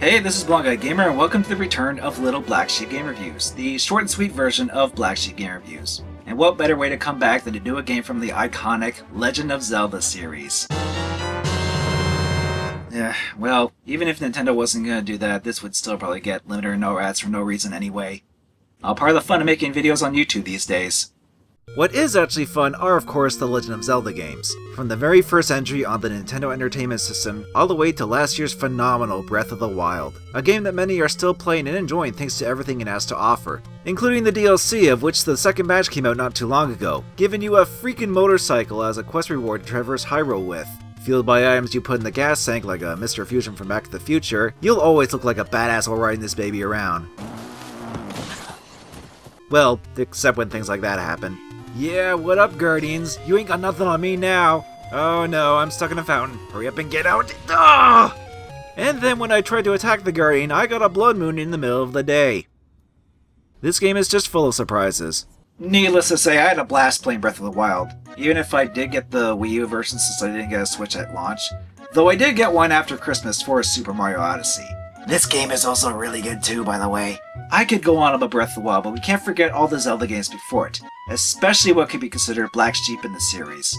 Hey, this is Guy Gamer, and welcome to the return of Little Black Sheep Game Reviews, the short and sweet version of Black Sheep Game Reviews. And what better way to come back than to do a game from the iconic Legend of Zelda series? Yeah, well, even if Nintendo wasn't gonna do that, this would still probably get limited or no ads for no reason anyway. All part of the fun of making videos on YouTube these days. What is actually fun are of course the Legend of Zelda games, from the very first entry on the Nintendo Entertainment System all the way to last year's phenomenal Breath of the Wild, a game that many are still playing and enjoying thanks to everything it has to offer, including the DLC of which the second batch came out not too long ago, giving you a freaking motorcycle as a quest reward to traverse Hyrule with. Fueled by items you put in the gas tank like a Mr. Fusion from Back to the Future, you'll always look like a badass while riding this baby around. Well, except when things like that happen. Yeah, what up, Guardians? You ain't got nothing on me now. Oh no, I'm stuck in a fountain. Hurry up and get out. Ah! And then when I tried to attack the Guardian, I got a Blood Moon in the middle of the day. This game is just full of surprises. Needless to say, I had a blast playing Breath of the Wild, even if I did get the Wii U version since I didn't get a Switch at launch. Though I did get one after Christmas for Super Mario Odyssey. This game is also really good too, by the way. I could go on about Breath of the Wild, but we can't forget all the Zelda games before it, especially what could be considered black sheep in the series.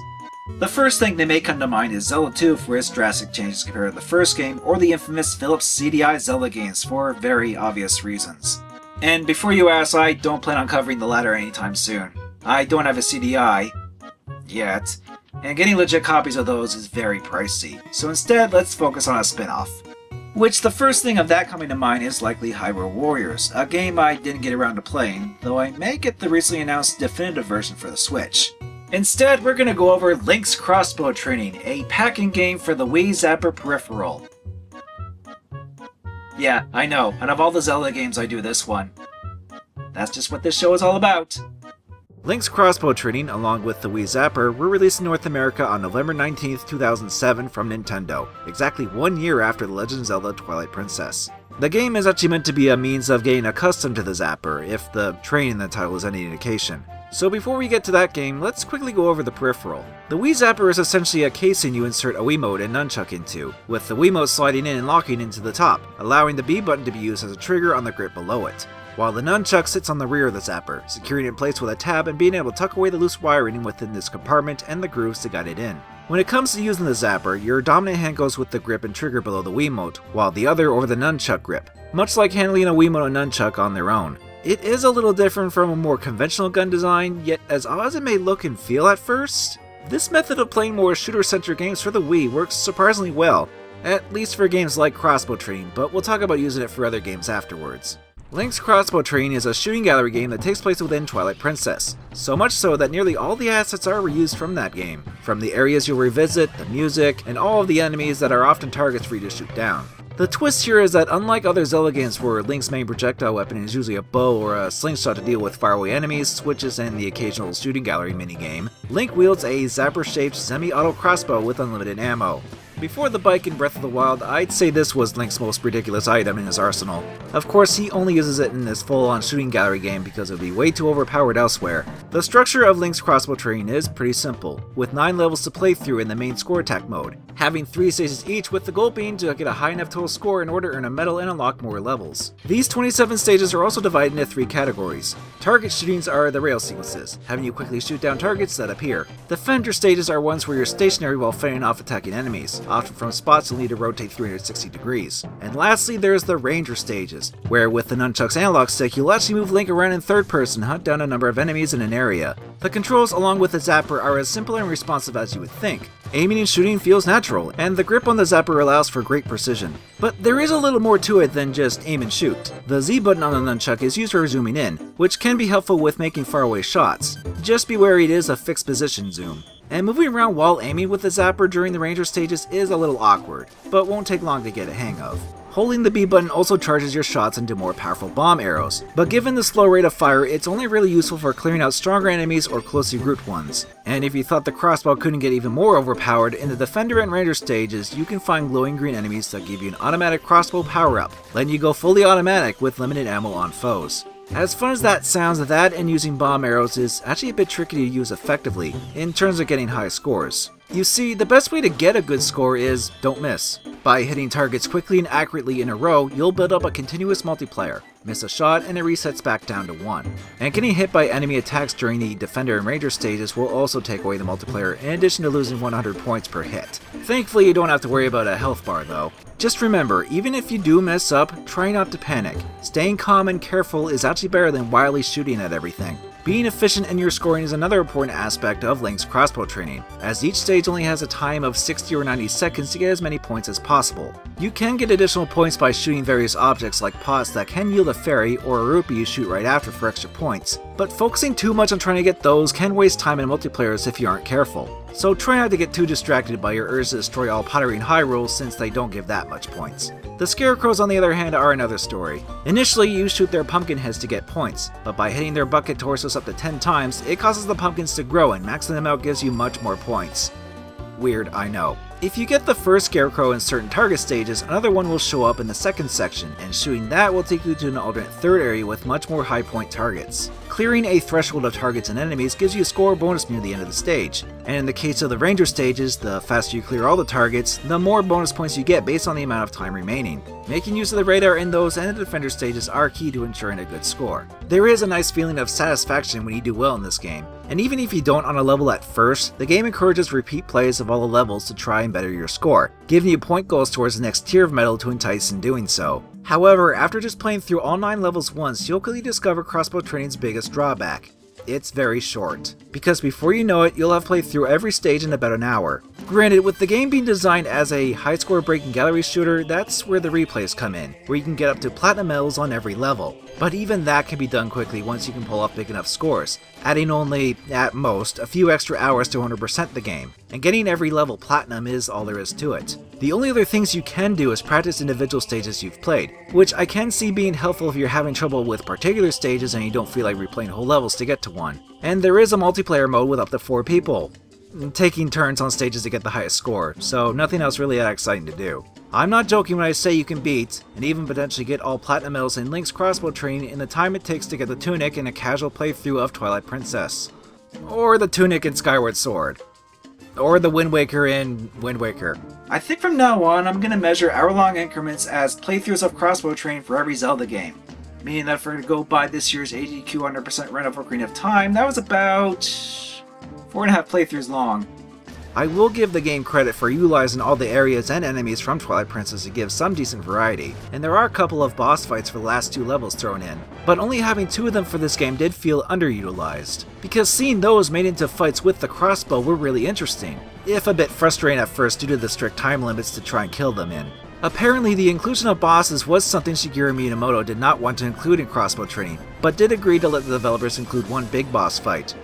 The first thing that may come to mind is Zelda 2 for its drastic changes compared to the first game, or the infamous Philips CDI Zelda games for very obvious reasons. And before you ask, I don't plan on covering the latter anytime soon. I don't have a CDI, yet, and getting legit copies of those is very pricey, so instead let's focus on a spin-off. Which the first thing of that coming to mind is likely Hyrule Warriors, a game I didn't get around to playing, though I may get the recently announced definitive version for the Switch. Instead, we're going to go over Link's Crossbow Training, a pack-in game for the Wii Zapper peripheral. Yeah, I know, out of all the Zelda games I do this one. That's just what this show is all about. Link's Crossbow Training, along with the Wii Zapper, were released in North America on November 19, 2007 from Nintendo, exactly one year after The Legend of Zelda Twilight Princess. The game is actually meant to be a means of getting accustomed to the Zapper, if the training in the title is any indication. So before we get to that game, let's quickly go over the peripheral. The Wii Zapper is essentially a casing you insert a Wiimote and nunchuck into, with the Wiimote sliding in and locking into the top, allowing the B button to be used as a trigger on the grip below it while the nunchuck sits on the rear of the zapper, securing it in place with a tab and being able to tuck away the loose wiring within this compartment and the grooves to guide it in. When it comes to using the zapper, your dominant hand goes with the grip and trigger below the Wiimote, while the other over the nunchuck grip, much like handling a Wiimote and nunchuck on their own. It is a little different from a more conventional gun design, yet as odd as it may look and feel at first, this method of playing more shooter-centric games for the Wii works surprisingly well, at least for games like Crossbow Training, but we'll talk about using it for other games afterwards. Link's Crossbow Training is a shooting gallery game that takes place within Twilight Princess, so much so that nearly all the assets are reused from that game, from the areas you'll revisit, the music, and all of the enemies that are often targets for you to shoot down. The twist here is that unlike other Zelda games where Link's main projectile weapon is usually a bow or a slingshot to deal with faraway enemies, switches, and the occasional shooting gallery minigame, Link wields a zapper-shaped semi-auto crossbow with unlimited ammo. Before the bike in Breath of the Wild, I'd say this was Link's most ridiculous item in his arsenal. Of course, he only uses it in this full-on shooting gallery game because it would be way too overpowered elsewhere. The structure of Link's crossbow training is pretty simple, with 9 levels to play through in the main score attack mode, having 3 stages each with the goal being to get a high enough total score in order to earn a medal and unlock more levels. These 27 stages are also divided into 3 categories. Target shootings are the rail sequences, having you quickly shoot down targets that appear. Defender stages are ones where you're stationary while fending off attacking enemies, often from spots you'll need to rotate 360 degrees. And lastly, there's the Ranger stages, where with the nunchuck's analog stick, you'll actually move Link around in third person hunt down a number of enemies in an area. The controls along with the zapper are as simple and responsive as you would think. Aiming and shooting feels natural, and the grip on the zapper allows for great precision. But there is a little more to it than just aim and shoot. The Z button on the nunchuck is used for zooming in, which can be helpful with making faraway shots. Just be wary it is a fixed position zoom and moving around while aiming with the zapper during the ranger stages is a little awkward, but won't take long to get a hang of. Holding the B button also charges your shots into more powerful bomb arrows, but given the slow rate of fire, it's only really useful for clearing out stronger enemies or closely grouped ones. And if you thought the crossbow couldn't get even more overpowered, in the Defender and Ranger stages, you can find glowing green enemies that give you an automatic crossbow power-up, letting you go fully automatic with limited ammo on foes. As fun as that sounds, that and using bomb arrows is actually a bit tricky to use effectively, in terms of getting high scores. You see, the best way to get a good score is don't miss. By hitting targets quickly and accurately in a row, you'll build up a continuous multiplier. Miss a shot and it resets back down to 1. And getting hit by enemy attacks during the Defender and Ranger stages will also take away the multiplier in addition to losing 100 points per hit. Thankfully you don't have to worry about a health bar though. Just remember, even if you do mess up, try not to panic. Staying calm and careful is actually better than wildly shooting at everything. Being efficient in your scoring is another important aspect of Link's crossbow training, as each stage only has a time of 60 or 90 seconds to get as many points as possible. You can get additional points by shooting various objects like pots that can yield a fairy or a rupee you shoot right after for extra points, but focusing too much on trying to get those can waste time in multiplayers if you aren't careful. So try not to get too distracted by your urge to destroy all pottery in Hyrule since they don't give that much points. The Scarecrows on the other hand are another story. Initially you shoot their pumpkin heads to get points, but by hitting their bucket torsos up to 10 times, it causes the pumpkins to grow and maxing them out gives you much more points. Weird, I know. If you get the first Scarecrow in certain target stages, another one will show up in the second section, and shooting that will take you to an alternate third area with much more high point targets. Clearing a threshold of targets and enemies gives you a score bonus near the end of the stage, and in the case of the Ranger stages, the faster you clear all the targets, the more bonus points you get based on the amount of time remaining. Making use of the radar in those and the Defender stages are key to ensuring a good score. There is a nice feeling of satisfaction when you do well in this game, and even if you don't on a level at first, the game encourages repeat plays of all the levels to try and better your score, giving you point goals towards the next tier of medal to entice in doing so. However, after just playing through all 9 levels once, you'll quickly discover crossbow training's biggest drawback. It's very short, because before you know it, you'll have played through every stage in about an hour. Granted, with the game being designed as a high score breaking gallery shooter, that's where the replays come in, where you can get up to platinum medals on every level. But even that can be done quickly once you can pull off big enough scores, adding only, at most, a few extra hours to 100% the game, and getting every level platinum is all there is to it. The only other things you can do is practice individual stages you've played, which I can see being helpful if you're having trouble with particular stages and you don't feel like replaying whole levels to get to one. And there is a multiplayer mode with up to 4 people, taking turns on stages to get the highest score, so nothing else really that exciting to do. I'm not joking when I say you can beat, and even potentially get all platinum medals in Link's crossbow training in the time it takes to get the tunic in a casual playthrough of Twilight Princess. Or the tunic in Skyward Sword. Or the Wind Waker in Wind Waker. I think from now on, I'm going to measure hour-long increments as playthroughs of crossbow training for every Zelda game. Meaning that if we're going to go by this year's AGDQ 100% run of Ocarina of Time, that was about four and a half playthroughs long. I will give the game credit for utilizing all the areas and enemies from Twilight Princess to give some decent variety, and there are a couple of boss fights for the last two levels thrown in, but only having two of them for this game did feel underutilized, because seeing those made into fights with the crossbow were really interesting, if a bit frustrating at first due to the strict time limits to try and kill them in. Apparently, the inclusion of bosses was something Shigeru Miyamoto did not want to include in crossbow training, but did agree to let the developers include one big boss fight.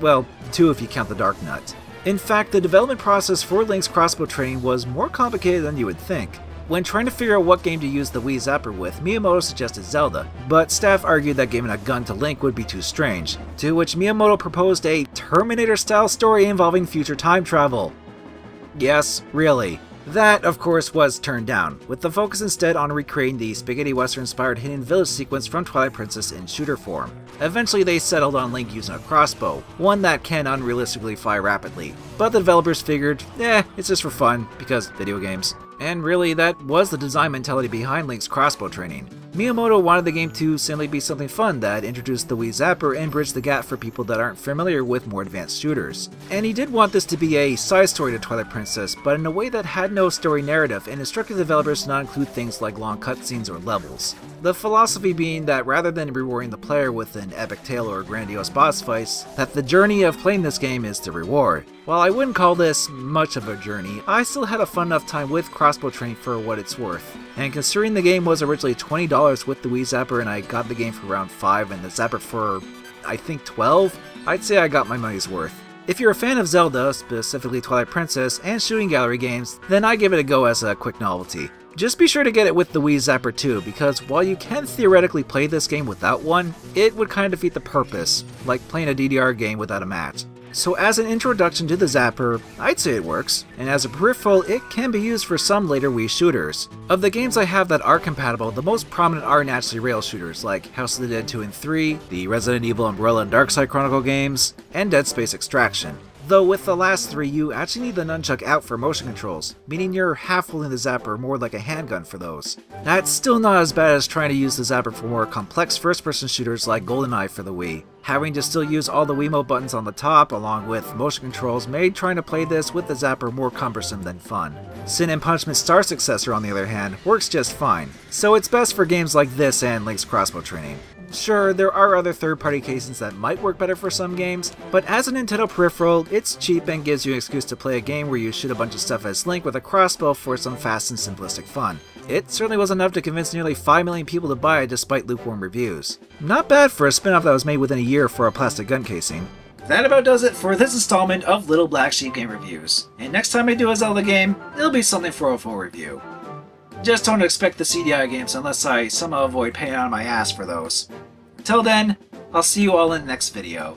Well, two if you count the Darknut. In fact, the development process for Link's crossbow training was more complicated than you would think. When trying to figure out what game to use the Wii Zapper with, Miyamoto suggested Zelda, but staff argued that giving a gun to Link would be too strange, to which Miyamoto proposed a Terminator-style story involving future time travel. Yes, really. That, of course, was turned down, with the focus instead on recreating the spaghetti western-inspired hidden village sequence from Twilight Princess in shooter form. Eventually they settled on Link using a crossbow, one that can unrealistically fly rapidly, but the developers figured, eh, it's just for fun, because video games. And really, that was the design mentality behind Link's crossbow training. Miyamoto wanted the game to simply be something fun that introduced the Wii Zapper and bridged the gap for people that aren't familiar with more advanced shooters. And he did want this to be a side story to Twilight Princess, but in a way that had no story narrative and instructed developers to not include things like long cutscenes or levels. The philosophy being that rather than rewarding the player with an epic tale or grandiose boss fights, that the journey of playing this game is the reward. While I wouldn't call this much of a journey, I still had a fun enough time with crossbow training for what it's worth. And considering the game was originally $20 with the Wii Zapper and I got the game for around 5 and the Zapper for, I think 12, I'd say I got my money's worth. If you're a fan of Zelda, specifically Twilight Princess, and shooting gallery games, then I give it a go as a quick novelty. Just be sure to get it with the Wii Zapper too, because while you can theoretically play this game without one, it would kind of defeat the purpose, like playing a DDR game without a mat. So as an introduction to the Zapper, I'd say it works, and as a peripheral, it can be used for some later Wii shooters. Of the games I have that are compatible, the most prominent are naturally rail shooters like House of the Dead 2 and 3, the Resident Evil Umbrella and Darkside Chronicle games, and Dead Space Extraction. Though with the last three, you actually need the nunchuck out for motion controls, meaning you're half holding the zapper more like a handgun for those. That's still not as bad as trying to use the zapper for more complex first-person shooters like GoldenEye for the Wii. Having to still use all the Wiimote buttons on the top along with motion controls made trying to play this with the zapper more cumbersome than fun. Sin and Punishment Star Successor on the other hand works just fine, so it's best for games like this and Link's crossbow training. Sure, there are other third-party casings that might work better for some games, but as a Nintendo peripheral, it's cheap and gives you an excuse to play a game where you shoot a bunch of stuff as Link with a crossbow for some fast and simplistic fun. It certainly was enough to convince nearly 5 million people to buy it despite lukewarm reviews. Not bad for a spin-off that was made within a year for a plastic gun casing. That about does it for this installment of Little Black Sheep Game Reviews. And next time I do a Zelda game, it'll be something for a full review. Just don't expect the CDI games unless I somehow avoid paying on my ass for those. Until then, I'll see you all in the next video.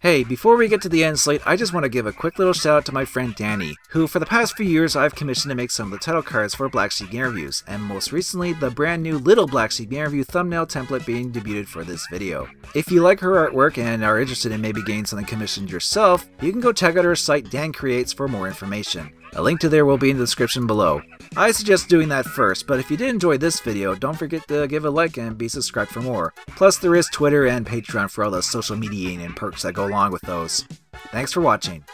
Hey, before we get to the end slate, I just want to give a quick little shout out to my friend Danni, who for the past few years I've commissioned to make some of the title cards for Black Sheep interviews, and most recently the brand new Little Black Sheep Game Review thumbnail template being debuted for this video. If you like her artwork and are interested in maybe getting something commissioned yourself, you can go check out her site Dan Creates for more information. A link to there will be in the description below. I suggest doing that first, but if you did enjoy this video, don't forget to give a like and be subscribed for more. Plus there is Twitter and Patreon for all the social mediating and perks that go along with those. Thanks for watching.